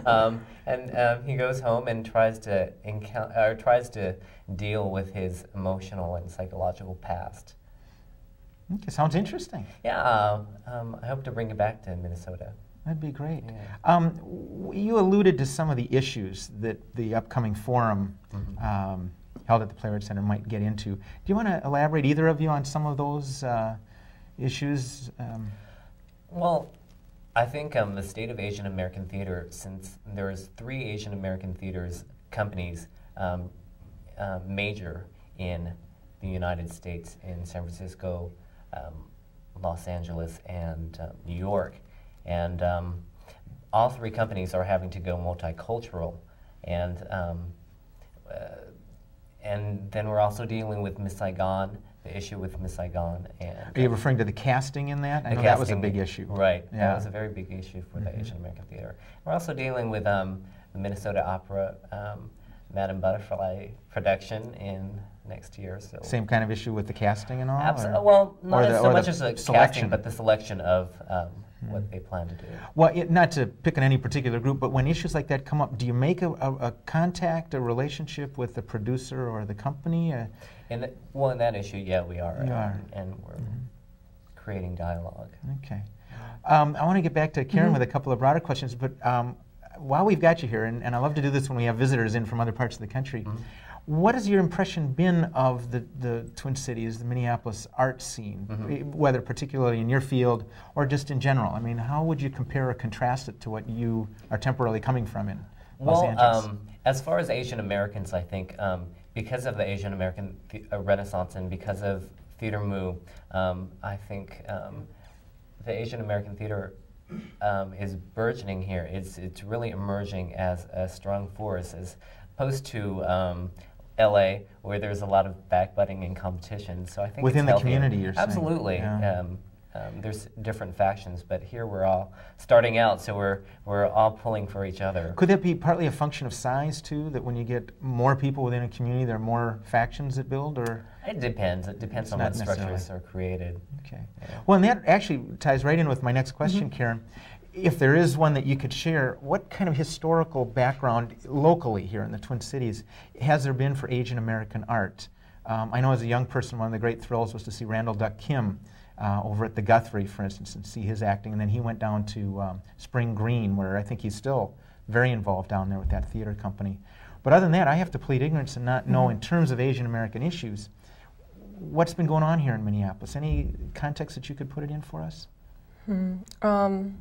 um, and um, he goes home and tries to encou- or tries to deal with his emotional and psychological past. Okay, sounds interesting. Yeah, um, um, I hope to bring it back to Minnesota. That'd be great. Yeah. Um, you alluded to some of the issues that the upcoming forum Mm-hmm. um, held at the Playwright Center might get into. Do you want to elaborate, either of you, on some of those uh, issues? Well, I think um, the state of Asian American theater, since there's three Asian American theaters companies um, uh, major in the United States, in San Francisco, um, Los Angeles, and uh, New York, and um, all three companies are having to go multicultural, and um, uh, and then we're also dealing with Miss Saigon, the issue with Miss Saigon, and are you referring to the casting in that? I know that was a big issue. Right. Yeah. Mm-hmm. That was a very big issue for the Asian American theater. We're also dealing with um, the Minnesota Opera um, Madame Butterfly production in next year. So Same kind of issue with the casting and all? Abs- or- well, or not the- so much the as the selection? casting, but the selection of um, what they plan to do. Well, it, not to pick on any particular group, but when issues like that come up, do you make a, a, a contact, a relationship with the producer or the company? Uh, And th- well, in that issue, yeah, we are, You are. and we're creating dialogue. Okay. Um, I want to get back to Karen with a couple of broader questions, but um, while we've got you here, and, and I love to do this when we have visitors in from other parts of the country, what has your impression been of the, the Twin Cities, the Minneapolis art scene, eh, whether particularly in your field or just in general? I mean, how would you compare or contrast it to what you are temporarily coming from in Los Well, Angeles? um, as far as Asian Americans, I think um, because of the Asian American th- uh, Renaissance and because of Theater Mu, um, I think um, the Asian American theater um, is burgeoning here. It's, it's really emerging as a strong force as opposed to um, LA, where there's a lot of backbutting and competition. So I think Within the community, you're saying. Absolutely. Yeah. Um, um, there's different factions, but here we're all starting out, so we're we're all pulling for each other. Could that be partly a function of size too? That when you get more people within a community, there are more factions that build, or It depends. It depends on what structures are created. okay. Well, and that actually ties right in with my next question, Mm-hmm. Karen. If there is one that you could share, what kind of historical background locally here in the Twin Cities has there been for Asian American art? Um, I know as a young person, one of the great thrills was to see Randall Duk Kim uh, over at the Guthrie, for instance, and see his acting. And then he went down to um, Spring Green, where I think he's still very involved down there with that theater company. But other than that, I have to plead ignorance and not know, in terms of Asian American issues, what's been going on here in Minneapolis. Any context that you could put it in for us? Um,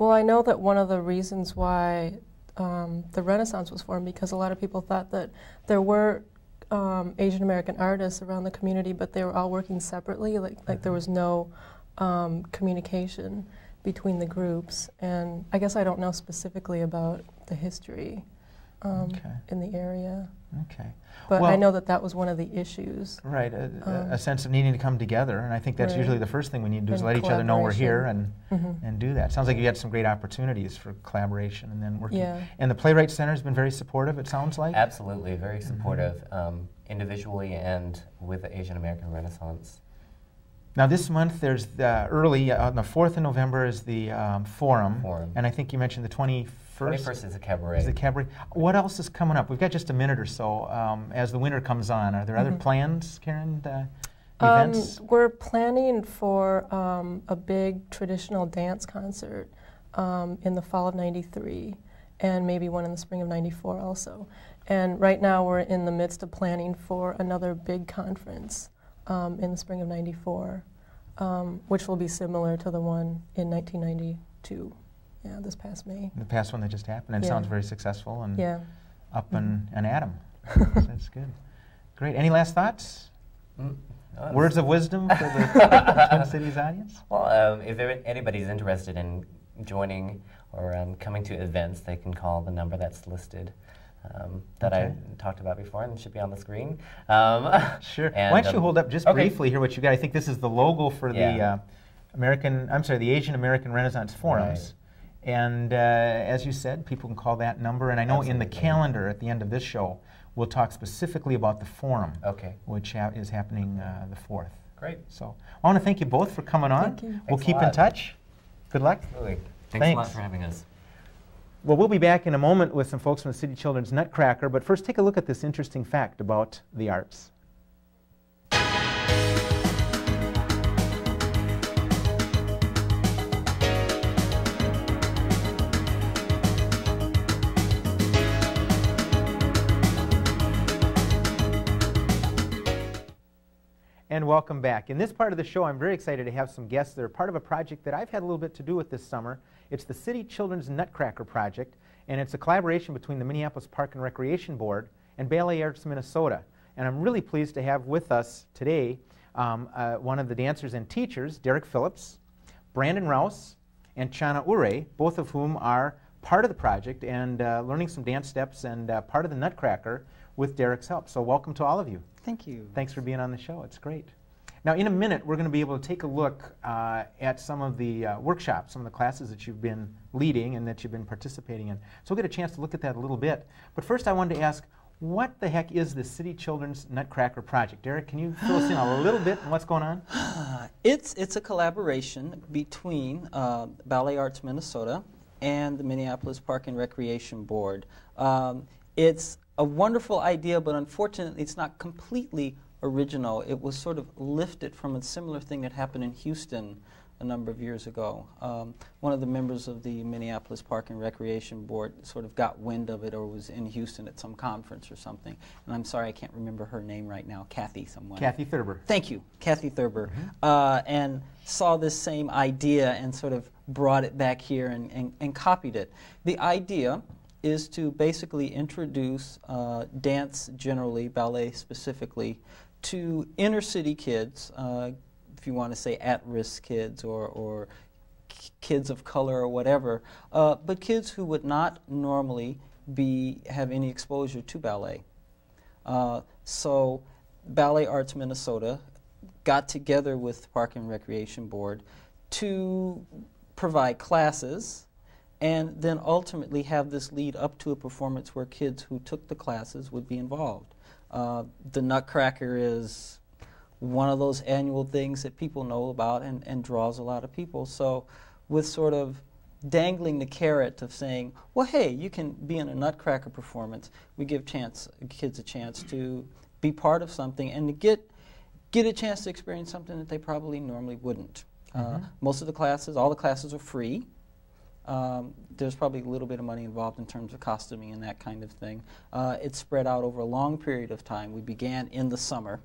well, I know that one of the reasons why um, the Renaissance was formed because a lot of people thought that there were um, Asian American artists around the community, but they were all working separately. Like, like there was no um, communication between the groups. And I guess I don't know specifically about the history um, Okay. in the area, Okay. but I know that that was one of the issues. Right, a, a- Um, a sense of needing to come together, and I think that's Right. usually the first thing we need to do is And let each other know we're here collaboration. and, Mhm. and do that. Sounds like you had some great opportunities for collaboration and then working. Yeah. And the Playwright Center has been very supportive, it sounds like? Absolutely, very Mm-hmm. supportive, um, individually and with the Asian American Renaissance. Now, this month, there's the early, uh, on the 4th of November is the um, forum. Forum. And I think you mentioned the 21st. 21st is a cabaret. Is the cabaret. What else is coming up? We've got just a minute or so um, as the winter comes on. Are there other plans, Karen? Uh, Um, events? we're planning for um, a big traditional dance concert um, in the fall of 93 and maybe one in the spring of 94 also. And right now we're in the midst of planning for another big conference um, in the spring of 94, um, which will be similar to the one in 1992, yeah, this past May. the past one that just happened. And it Yeah. sounds very successful and Yeah. up and, and at 'em. That's good. Great. Any last thoughts? Mm, no, Words of wisdom for the Twin Cities audience? Well, um, if there, anybody's interested in joining or um, coming to events, they can call the number that's listed um, that Okay. I talked about before and should be on the screen. Um, Sure. and, Why don't you um, hold up just okay. briefly here what you got? I think this is the logo for the uh, American, I'm sorry, the Asian American Renaissance Forums. And uh, as you said, people can call that number. And I know in the calendar at the end of this show, we'll talk specifically about the forum, Okay, which ha- is happening uh, the 4th. great. So I want to thank you both for coming on. Thank you. We'll Thanks keep in touch. Good luck. Absolutely. Thanks, a lot Thanks. for having us. Well, we'll be back in a moment with some folks from the City Children's Nutcracker, but first take a look at this interesting fact about the arts. Welcome back. In this part of the show, I'm very excited to have some guests that are part of a project that I've had a little bit to do with this summer. It's the City Children's Nutcracker Project, and it's a collaboration between the Minneapolis Park and Recreation Board and Ballet Arts Minnesota. And I'm really pleased to have with us today um, uh, one of the dancers and teachers, Derek Phillips, Brandon Rouse, and Chana Ure, both of whom are part of the project and uh, learning some dance steps and uh, part of the Nutcracker with Derek's help. So welcome to all of you. Thank you. Thanks for being on the show. It's great. Now, in a minute, we're going to be able to take a look uh, at some of the uh, workshops, some of the classes that you've been leading and that you've been participating in. So we'll get a chance to look at that a little bit. But first, I wanted to ask, what the heck is the City Children's Nutcracker Project? Derek, can you fill us in a little bit on what's going on? It's, it's a collaboration between uh, Ballet Arts Minnesota and the Minneapolis Park and Recreation Board. Um, it's a wonderful idea, but unfortunately, it's not completely original. It was sort of lifted from a similar thing that happened in Houston a number of years ago. Um, one of the members of the Minneapolis Park and Recreation Board sort of got wind of it or was in Houston at some conference or something. And I'm sorry, I can't remember her name right now. Kathy, someone. Kathy Thurber. Thank you, Kathy Thurber, uh, and saw this same idea and sort of brought it back here and, and, and copied it. The idea is to basically introduce uh, dance generally, ballet specifically, to inner city kids, uh, if you want to say at risk kids or, or kids of color or whatever, uh, but kids who would not normally be have any exposure to ballet. Uh, so, Ballet Arts Minnesota got together with the Park and Recreation Board to provide classes and then ultimately have this lead up to a performance where kids who took the classes would be involved. Uh, the Nutcracker is one of those annual things that people know about and, and draws a lot of people. So, with sort of dangling the carrot of saying, well, hey, you can be in a Nutcracker performance, we give chance, kids a chance to be part of something and to get, get a chance to experience something that they probably normally wouldn't. Uh, most of the classes, all the classes are free. Um, there's probably a little bit of money involved in terms of costuming and that kind of thing. Uh, it's spread out over a long period of time. We began in the summer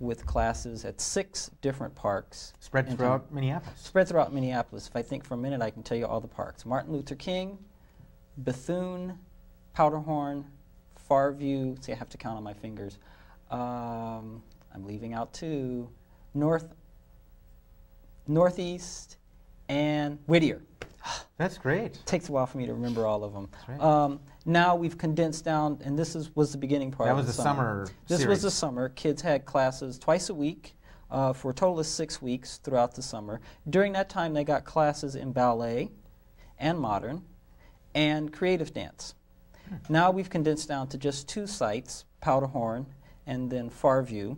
with classes at six different parks. Spread throughout. Minneapolis. Spread throughout Minneapolis. If I think for a minute, I can tell you all the parks. Martin Luther King, Bethune, Powderhorn, Farview. See, I have to count on my fingers. Um, I'm leaving out two. North, Northeast, and Whittier. That's great. Takes a while for me to remember all of them. Um, now we've condensed down, and this is, was the beginning part That was the the summer This was the summer. Kids had classes twice a week uh, for a total of six weeks throughout the summer. During that time, they got classes in ballet and modern and creative dance. Hmm. Now we've condensed down to just two sites, Powderhorn and then Farview,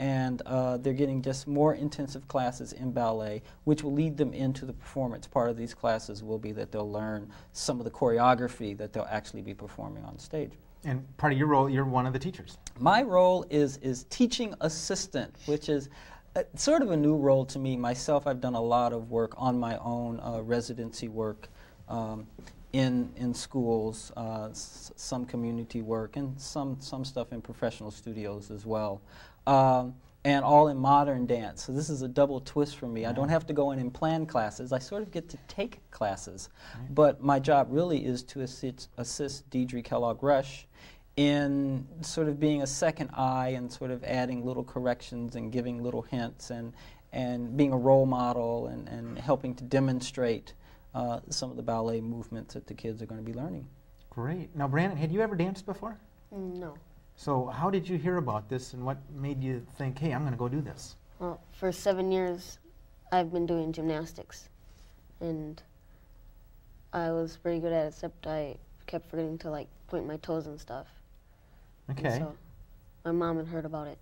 and uh, they're getting just more intensive classes in ballet, which will lead them into the performance. Part of these classes will be that they'll learn some of the choreography that they'll actually be performing on stage. And part of your role, you're one of the teachers. My role is is teaching assistant, which is uh, sort of a new role to me. Myself, I've done a lot of work on my own, uh, residency work um, in in schools, uh, s- some community work, and some some stuff in professional studios as well. Um, and all in modern dance. So this is a double twist for me. I don't have to go in and plan classes. I sort of get to take classes. But my job really is to assist, assist Deidre Kellogg Rush in sort of being a second eye and sort of adding little corrections and giving little hints and, and being a role model and, and helping to demonstrate uh, some of the ballet movements that the kids are going to be learning. Great. Now, Brandon, had you ever danced before? No. So, how did you hear about this, and what made you think, "Hey, I'm going to go do this"? Well, for seven years, I've been doing gymnastics, and I was pretty good at it. Except I kept forgetting to like point my toes and stuff. And Okay. so my mom had heard about it,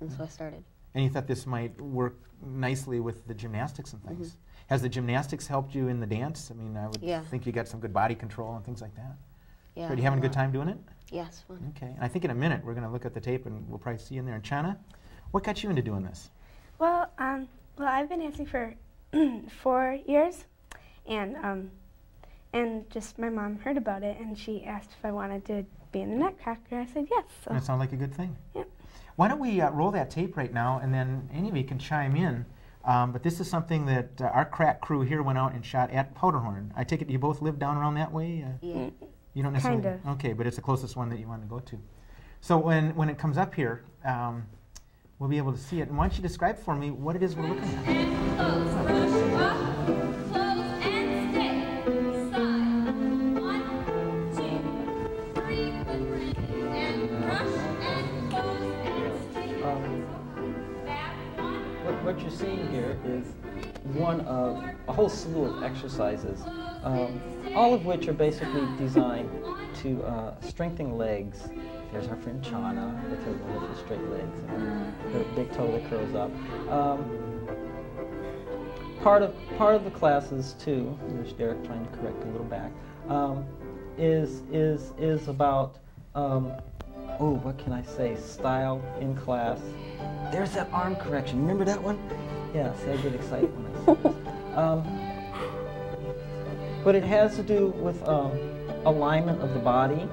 and so I started. And you thought this might work nicely with the gymnastics and things. Mm-hmm. Has the gymnastics helped you in the dance? I mean, I would Yeah. think you got some good body control and things like that. Yeah. Are you having a good time doing it? Yes, fun. Okay. And I think in a minute we're going to look at the tape and we'll probably see you in there. And Chana, what got you into doing this? Well, um, well, I've been dancing for four years, and um, and just my mom heard about it, and she asked if I wanted to be in the Nutcracker. I said yes. So. That sounds like a good thing. Yep. Why don't we uh, roll that tape right now, and then any of you can chime in. Um, but this is something that uh, our crack crew here went out and shot at Powderhorn. I take it you both live down around that way. Uh, Yeah. You don't necessarily. Kind of. Okay, but it's the closest one that you want to go to. So when when it comes up here, um, we'll be able to see it. And why don't you describe for me what it is we're looking at? What, you're seeing here is one of a whole slew of exercises, um, all of which are basically designed to uh, strengthen legs. There's our friend Chana with her wonderful straight legs and her, her big toe that curls up. Um, part of part of the classes too, which Derek trying to correct a little back, um, is is is about um, oh what can I say style in class. There's that arm correction. Remember that one? Yeah. See, I get excited when I see this. Um, but it has to do with um, alignment of the body.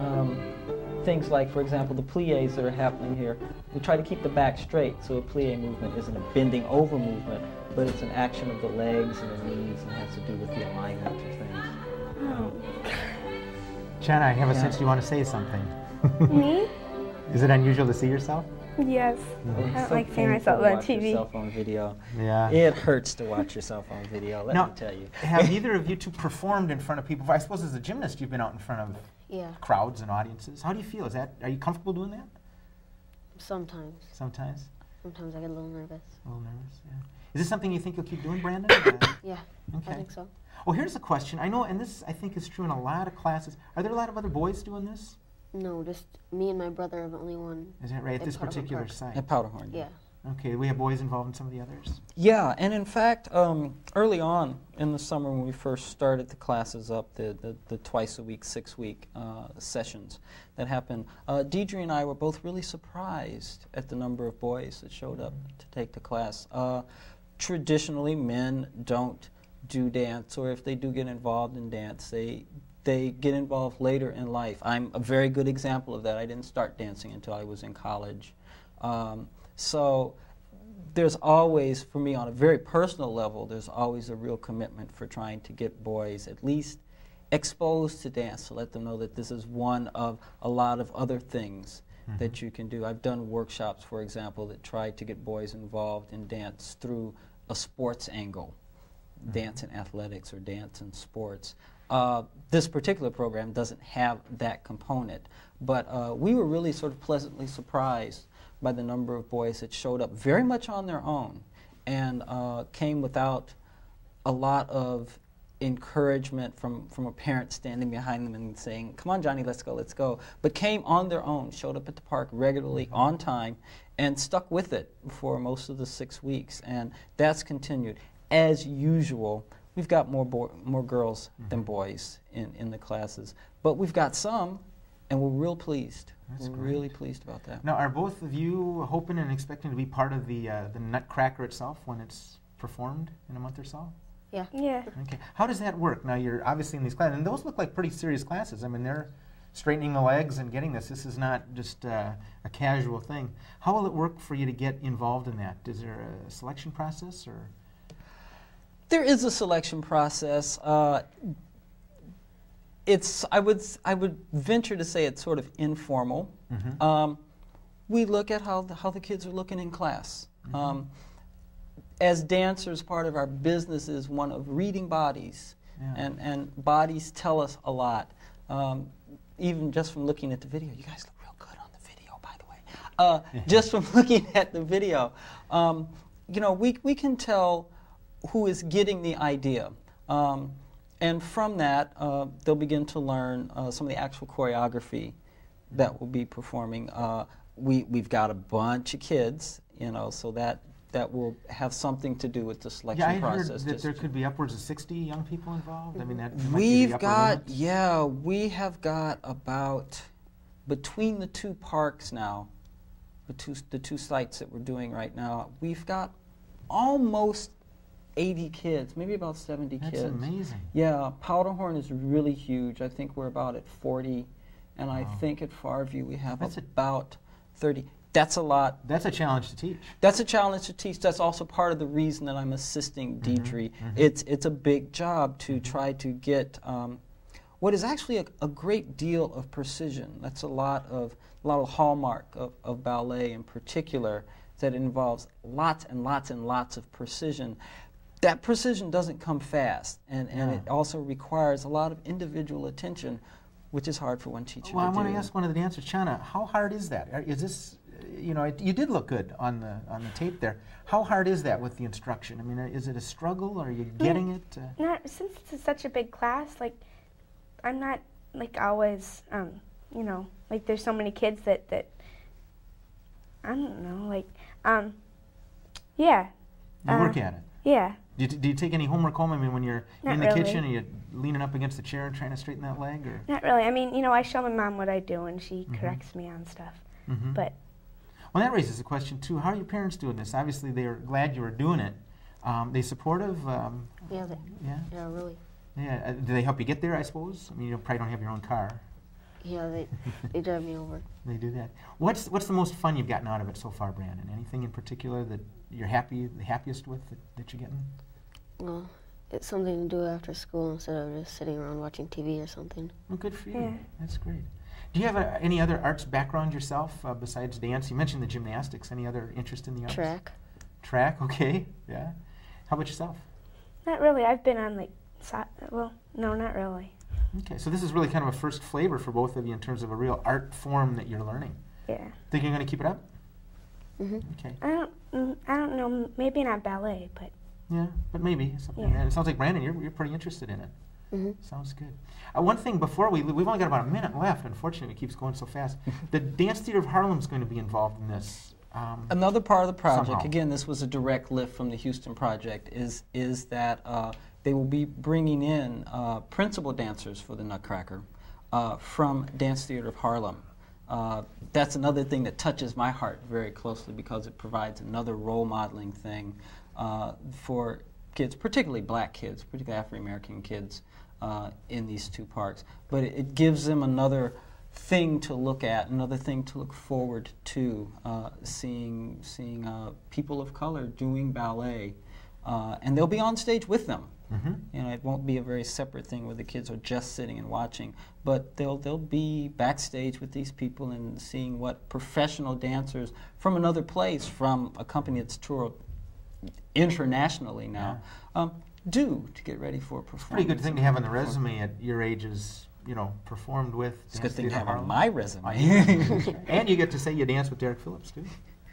Um, things like, for example, the plies that are happening here. We try to keep the back straight, so a plie movement isn't a bending over movement, but it's an action of the legs and the knees and has to do with the alignment of things. Oh. Chana, I have a Yeah. sense you want to say something. Me? Is it unusual to see yourself? Yes. Oh, I don't so like seeing myself to on watch TV. cell phone video. Yeah. It hurts to watch yourself on video, let Now, me tell you. have either of you two performed in front of people? I suppose as a gymnast, you've been out in front of Yeah, crowds and audiences. How do you feel? Is that are you comfortable doing that? sometimes. Sometimes, Sometimes I get a little nervous. a little nervous. Yeah. Is this something you think you'll keep doing, Brandon? Yeah, I okay. think so. Well, here's a question. I know, and this I think is true in a lot of classes. Are there a lot of other boys doing this? No, just me and my brother are the only one. Is that right? At At this Powderhorn particular Park. site. At Powderhorn. Yeah. Okay. We have boys involved in some of the others. Yeah, and in fact, um, early on in the summer when we first started the classes up, the, the, the twice a week, six week uh, sessions that happened, uh, Deidre and I were both really surprised at the number of boys that showed up to take the class. Uh, traditionally, men don't do dance, or if they do get involved in dance, they they get involved later in life. I'm a very good example of that. I didn't start dancing until I was in college. Um, so there's always, for me on a very personal level, there's always a real commitment for trying to get boys at least exposed to dance to let them know that this is one of a lot of other things that you can do. I've done workshops, for example, that try to get boys involved in dance through a sports angle, dance and athletics or dance and sports. Uh, this particular program doesn't have that component, but uh, we were really sort of pleasantly surprised by the number of boys that showed up very much on their own and uh, came without a lot of encouragement from, from a parent standing behind them and saying, come on, Johnny, let's go, let's go. But came on their own, showed up at the park regularly, on time, and stuck with it for most of the six weeks. And that's continued. As usual, we've got more, boy, more girls than boys in, in the classes. But we've got some, and we're real pleased. That's we're great. really pleased about that. Now, are both of you hoping and expecting to be part of the uh, the Nutcracker itself when it's performed in a month or so? Yeah. Yeah. Okay. How does that work? Now, you're obviously in these classes, and those look like pretty serious classes. I mean, they're straightening the legs and getting this. This is not just uh, a casual thing. How will it work for you to get involved in that? Is there a selection process, or There is a selection process. Uh, it's I would I would venture to say it's sort of informal. Mhm. Um, we look at how the, how the kids are looking in class. Um, as dancers, part of our business is one of reading bodies, Yeah. and and bodies tell us a lot. Um, even just from looking at the video, you guys look real good on the video, by the way. Uh, just from looking at the video, um, you know, we we can tell who is getting the idea. Um, and from that, uh, they'll begin to learn uh, some of the actual choreography that we'll be performing. Uh, we, we've got a bunch of kids, you know, so that, that will have something to do with the selection yeah, I process. heard that just there could be upwards of 60 young people involved. I mean, that might be the We've got, yeah, we have got about, between the two parks now, the two, the two sites that we're doing right now, we've got almost 80 kids, maybe about 70 That's kids. That's amazing. Yeah, Powderhorn is really huge. I think we're about at 40, and I think at Farview we have That's about 30. That's a lot. That's a challenge to teach. That's a challenge to teach. That's also part of the reason that I'm assisting mm-hmm, Deidre. Mm-hmm. It's it's a big job to mm-hmm. try to get um, what is actually a, a great deal of precision. That's a lot of a lot of hallmark of, of ballet in particular that involves lots and lots and lots of precision. That precision doesn't come fast, and, and Yeah. it also requires a lot of individual attention, which is hard for one teacher Well, I to want to ask one of the dancers, Chana, how hard is that? Are- Is this, uh, you know, it, you did look good on the on the tape there. How hard is that with the instruction? I mean, uh, is it a struggle? Are you getting it? Uh, Not since it's such a big class. Like, I'm not like always. Um, you know, like there's so many kids that that. I don't know. Like, um, yeah, you work Uh, at it. yeah. Do you, t- do you take any homework home? I mean, when you're Not in the really. kitchen, are you're leaning up against the chair and trying to straighten that leg? Or? Not really. I mean, you know, I show my mom what I do, and she Mm-hmm. corrects me on stuff. Mhm. But Well, that raises a question too. How are your parents doing this? Obviously, they're glad you are doing it. Um, they supportive? Um, Yeah, they, yeah. yeah, really. Yeah. Uh, do they help you get there? I suppose. I mean, you probably don't have your own car. Yeah, they they drive me over. They do that. What's what's the most fun you've gotten out of it so far, Brandon? Anything in particular that you're happy, the happiest with that, that you're getting? Well, it's something to do after school instead of just sitting around watching TV or something. Well, good for you. Yeah. That's great. Do you have a, any other arts background yourself uh, besides dance? You mentioned the gymnastics. Any other interest in the arts? Track. Track, okay, yeah. How about yourself? Not really. I've been on like, so- well, no, not really. Okay, so this is really kind of a first flavor for both of you in terms of a real art form that you're learning. Yeah. Think you're going to keep it up? Mm-hmm. Okay, I don't, mm, I don't know. Maybe not ballet, but yeah, but maybe something. Yeah. And it sounds like Brandon, you're, you're pretty interested in it. Mm -hmm. Sounds good. Uh, one thing before we leave, we've only got about a minute left. Unfortunately, it keeps going so fast. the Dance Theater of Harlem is going to be involved in this. Um, Another part of the project, Somehow. again, this was a direct lift from the Houston project, is, is that uh, they will be bringing in uh, principal dancers for the Nutcracker uh, from Dance Theater of Harlem. Uh, that's another thing that touches my heart very closely because it provides another role modeling thing uh, for kids, particularly black kids, particularly African American kids uh, in these two parks. But it, it gives them another thing to look at, another thing to look forward to, uh, seeing seeing people of color doing ballet, uh, and they'll be on stage with them. Mhm. You know, it won't be a very separate thing where the kids are just sitting and watching, but they'll they'll be backstage with these people and seeing what professional dancers from another place, from a company that's toured internationally now, um, do to get ready for a performance. Pretty good thing to have on the resume at your age is, you know, performed with. It's a good thing to have of on my resume. and you get to say you danced with Derek Phillips too.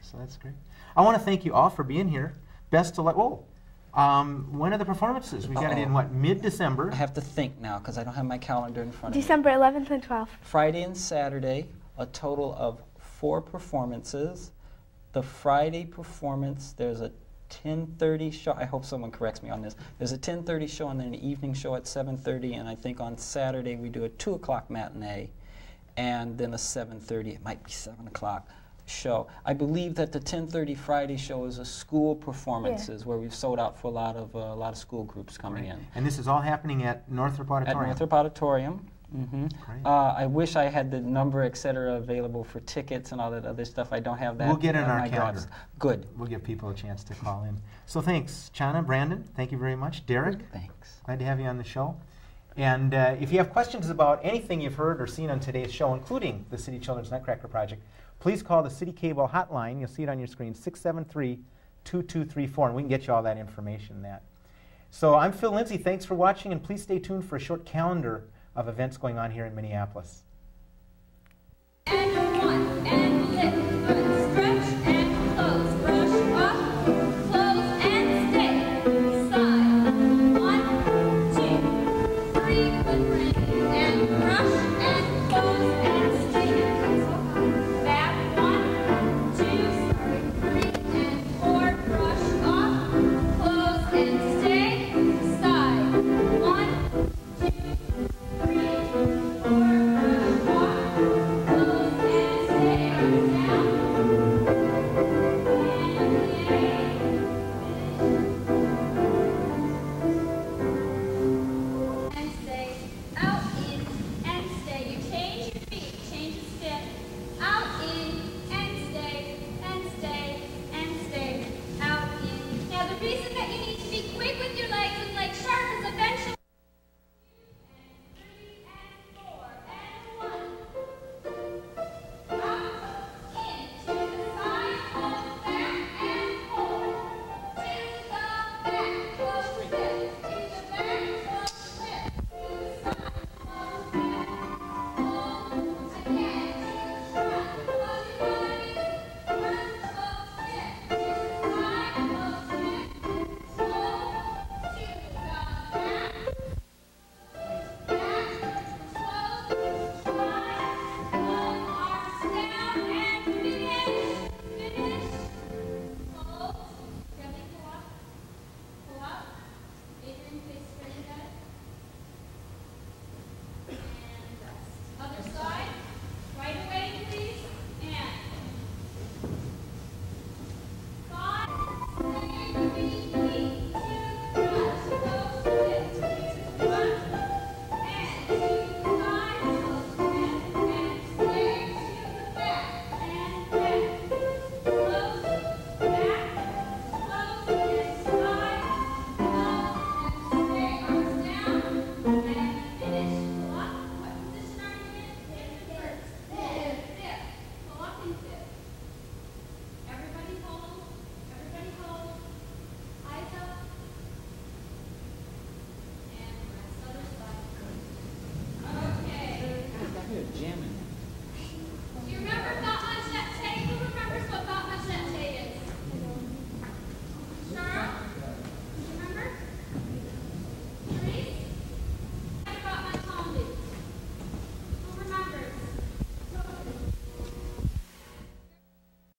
So that's great. I want to thank you all for being here. Best of luck. Um, when are the performances? We got it in what mid-December. I have to think now because I don't have my calendar in front of me. December 11th and 12th. Friday and Saturday, a total of four performances. The Friday performance, there's a 10:30 show. I hope someone corrects me on this. There's a 10:30 show and then an evening show at 7:30, and I think on Saturday we do a two o'clock matinee, and then a 7:30. It might be seven o'clock show. I believe that the 10:30 Friday show is a school performances where we've sold out for a lot of uh, a lot of school groups coming in And this is all happening at Northrop Auditorium. at Auditorium. Northrop Auditorium. Mm-hmm. Uh, I wish I had the number, et cetera, available for tickets and all that other stuff. I don't have that. We'll get it on on our calendar. drives. Good. We'll give people a chance to call in. So thanks, Chana, Brandon. Thank you very much. Derek, Thanks. glad to have you on the show. And uh, if you have questions about anything you've heard or seen on today's show, including the City Children's Nutcracker Project, please call the City Cable hotline. You'll see it on your screen, 673 2234, and we can get you all that information. That. So I'm Phill Lindsay. Thanks for watching, and please stay tuned for a short calendar of events going on here in Minneapolis. And one, and